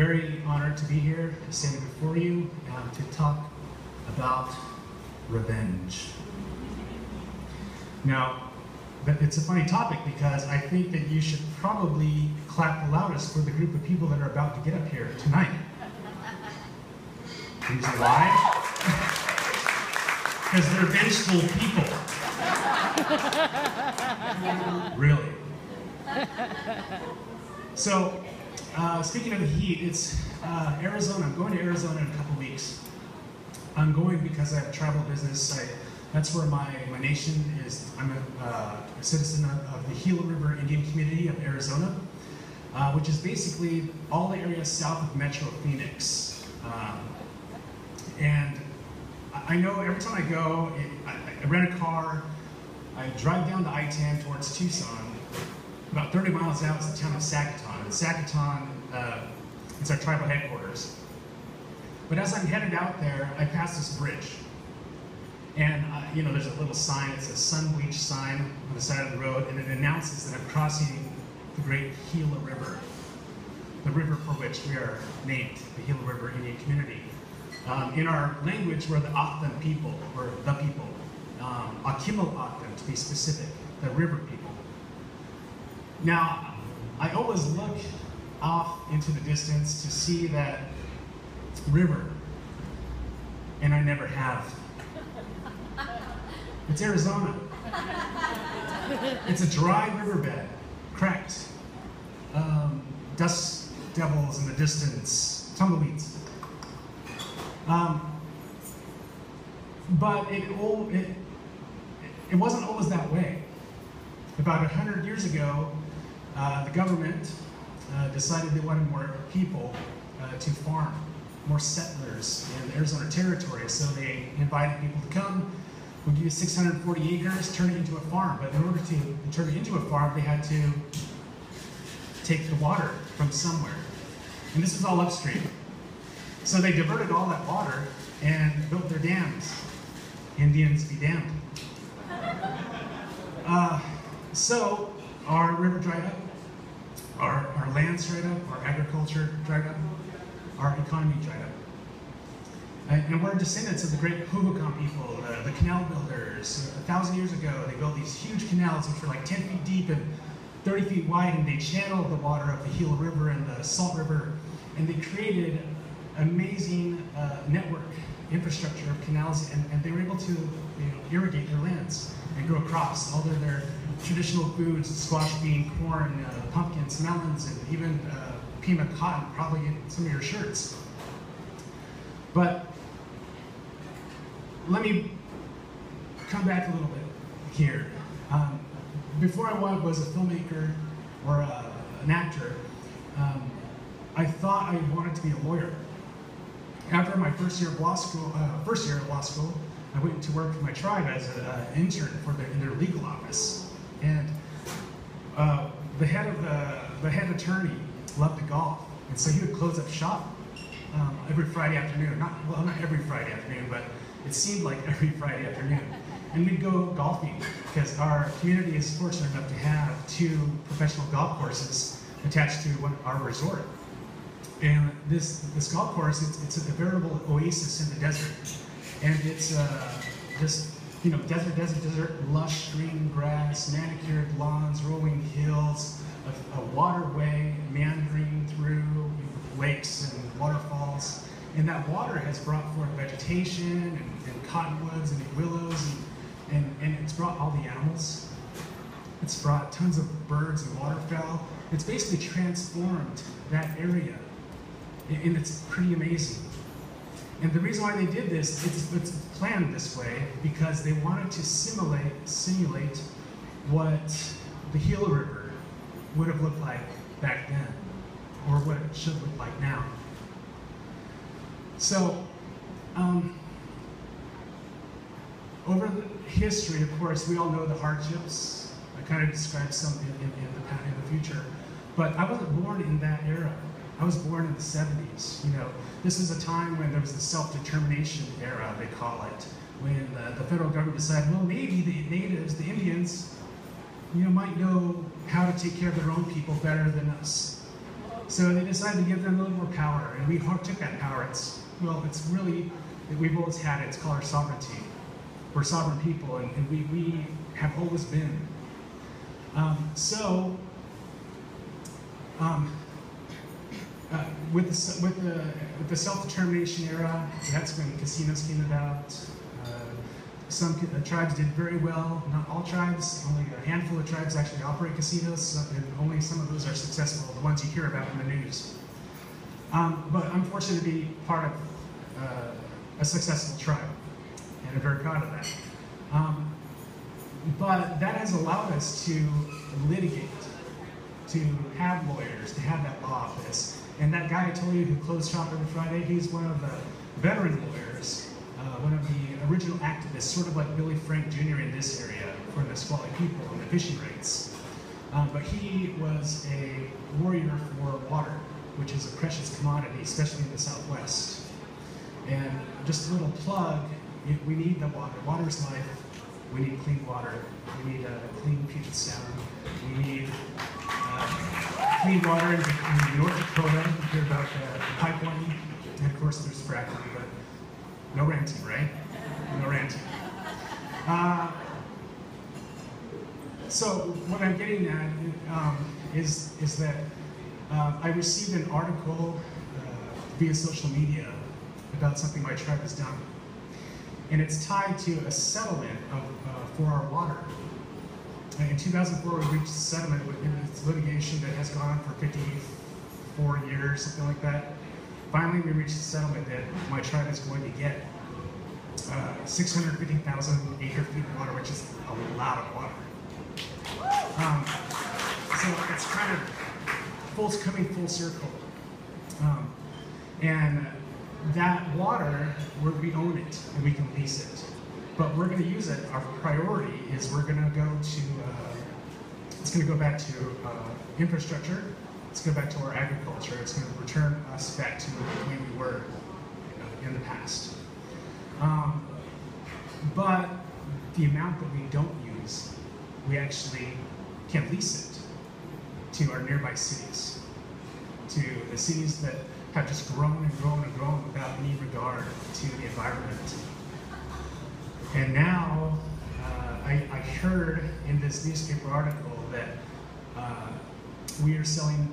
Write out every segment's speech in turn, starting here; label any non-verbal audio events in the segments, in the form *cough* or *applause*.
very honored to be here, standing before you, um, to talk about revenge. Now, it's a funny topic because I think that you should probably clap the loudest for the group of people that are about to get up here tonight. Why? *laughs* Because they're vengeful people. *laughs* really. So, uh, speaking of the heat, it's uh, Arizona. I'm going to Arizona in a couple weeks. I'm going because I have a travel business. That's where my, my nation is. I'm a, uh, a citizen of, of, the Gila River Indian community of Arizona, uh, which is basically all the areas south of Metro Phoenix. Um, and I know every time I go, it, I, I rent a car, I drive down the I-10 towards Tucson. About 30 miles out is the town of Sacaton. And Sacaton uh, is our tribal headquarters. But as I'm headed out there, I pass this bridge. And, uh, you know, there's a little sign, it's a sun bleach sign on the side of the road, and it announces that I'm crossing the great Gila River, the river for which we are named, the Gila River Indian Community. Um, in our language, we're the Akhtan people, or the people. Um, Akhtan, to be specific, the river people. Now, I always look off into the distance to see that river, and I never have. It's Arizona. It's a dry riverbed, cracked. Um, dust devils in the distance, tumbleweeds. Um, but it, it, it wasn't always that way. About 100 years ago, uh, the government uh, decided they wanted more people uh, to farm, more settlers in Arizona territory. So they invited people to come, we'll give 640 acres, turn it into a farm. But in order to turn it into a farm, they had to take the water from somewhere. And this was all upstream. So they diverted all that water and built their dams. Indians be damned. *laughs* Uh, so our river dried up, our, our lands dried up, our agriculture dried up, our economy dried up. And we're descendants of the great Hohokam people, uh, the canal builders. A thousand years ago, they built these huge canals which were like 10 feet deep and 30 feet wide, and they channeled the water of the Gila River and the Salt River, and they created amazing uh, network infrastructure of canals, and, and, they were able to you know, irrigate their lands and grow crops, all their, their traditional foods, squash bean, corn, uh, pumpkins, melons, and even uh, Pima cotton, probably in some of your shirts. But let me come back a little bit here. Um, before I was a filmmaker or a, an actor, um, I thought I wanted to be a lawyer. After my first year of law school, uh, first year of law school, I went to work for my tribe as an intern for their, in their legal office. And uh, the head of the, the head attorney loved to golf, and so he would close up shop um, every Friday afternoon. Not well, not every Friday afternoon, but it seemed like *laughs* every Friday afternoon. And we'd go golfing because our community is fortunate enough to have two professional golf courses attached to one, our resort. And this this golf course, it's, it's a veritable oasis in the desert, and it's uh, just you know desert, desert, desert, lush green grass, manicured lawns, rolling hills, a, a waterway meandering through lakes and waterfalls. And that water has brought forth vegetation and, and cottonwoods and willows, and, and, and it's brought all the animals. It's brought tons of birds and waterfowl. It's basically transformed that area, and it's pretty amazing. And the reason why they did this, it's, it's planned this way because they wanted to simulate, simulate what the Gila River would have looked like back then, or what it should look like now. So, um, over the history, of course, we all know the hardships. I kind of described some in, in, in, the, in the future. But I wasn't born in that era. I was born in the 70s. You know, this is a time when there was the self-determination era, they call it, when uh, the federal government decided, well, maybe the natives, the Indians, you know, might know how to take care of their own people better than us. So they decided to give them a little more power, and we took that power. It's well, it's really we've always had it. It's called our sovereignty. We're sovereign people, and, and we, we have always been. Um, so, um, uh, with the with the with the self-determination era, that's when casinos came about. Uh, some uh, tribes did very well. Not all tribes. Only a handful of tribes actually operate casinos, and only some of those are successful. The ones you hear about in the news. Um, but I'm fortunate to be part of uh, a successful tribe, and I'm very proud of that. Um, but that has allowed us to litigate, to have lawyers, to have that law office. And that guy I told you who closed shop every Friday, he's one of the veteran lawyers, uh, one of the original activists, sort of like Billy Frank Jr. in this area for the Nisqually people and the fishing rights. Um, but he was a warrior for water, which is a precious commodity, especially in the Southwest. And just a little plug, we need the water. Water's life. We need clean water. We need a clean Puget Sound. We need uh, clean water in, in North Dakota. You hear about the pipeline. And of course, there's fracking, but no ranting, right? No ranting. Uh, so what I'm getting at um, is is that uh, I received an article uh, via social media about something my tribe has done, and it's tied to a settlement of, uh, for our water. And in 2004, we reached a settlement with this litigation that has gone on for 54 years, something like that. Finally, we reached a settlement that my tribe is going to get uh, 650,000 acre feet of water, which is a lot of water. Um, so it's kind of full coming full circle. Um, and that water, we own it and we can lease it. But we're going to use it. Our priority is we're going to go to, uh, it's going to go back to uh, infrastructure. It's going to go back to our agriculture. It's going to return us back to the way we were uh, in the past. Um, but the amount that we don't use, we actually can lease it to our nearby cities, to the cities that have just grown and grown and grown without any regard to the environment. And now, uh, I, I heard in this newspaper article that uh, we are selling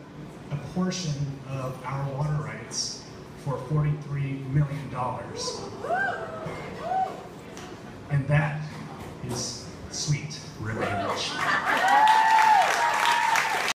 a portion of our water rights for $43 million. And that